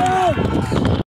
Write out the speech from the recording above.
Go!